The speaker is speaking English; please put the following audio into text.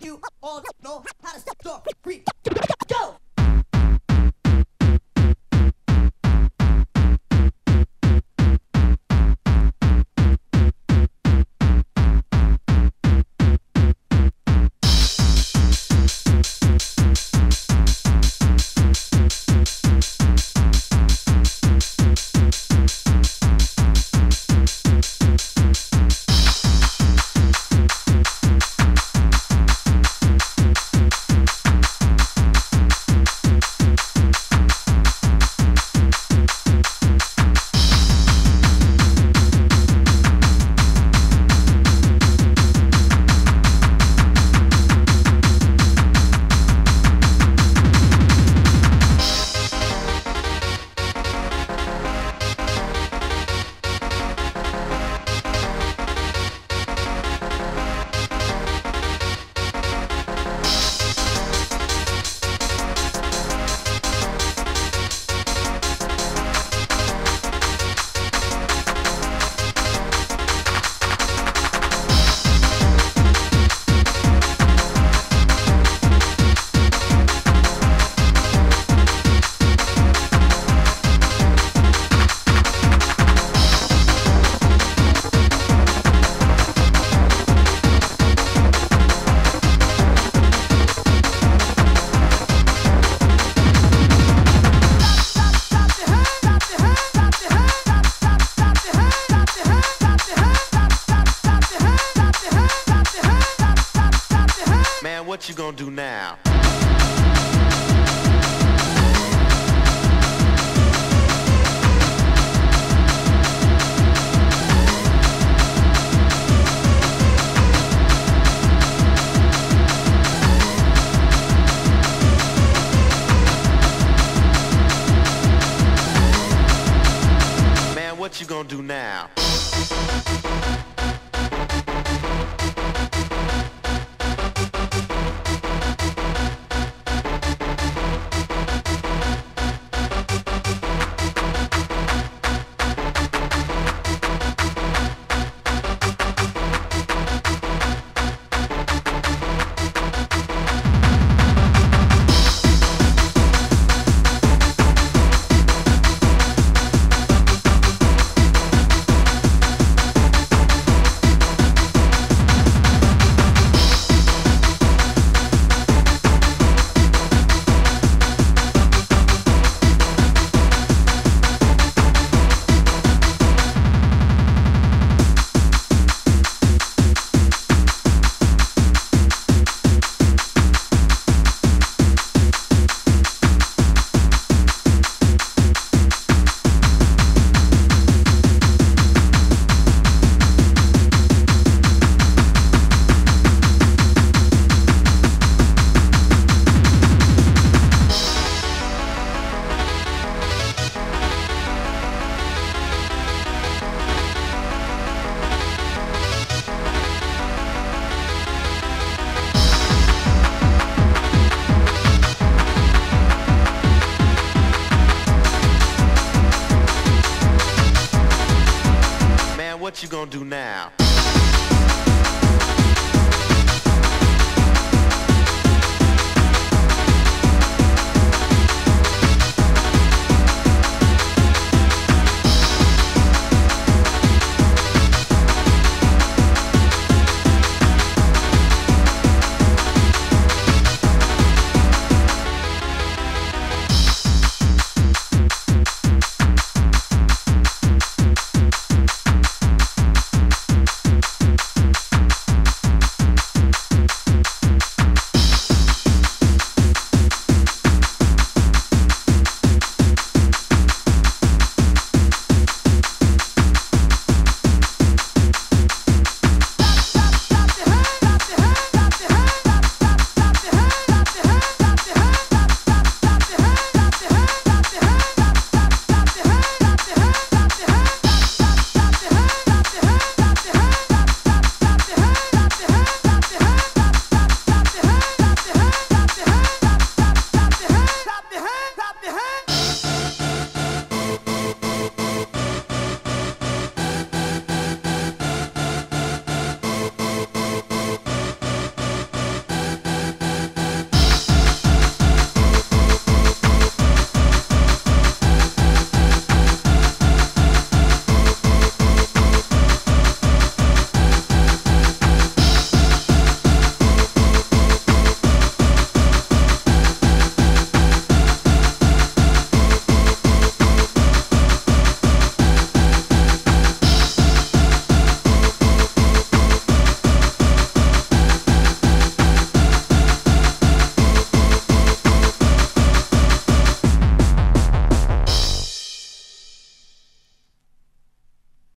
You all know how to free. Go! what you gonna do now? Man, what you gonna do now?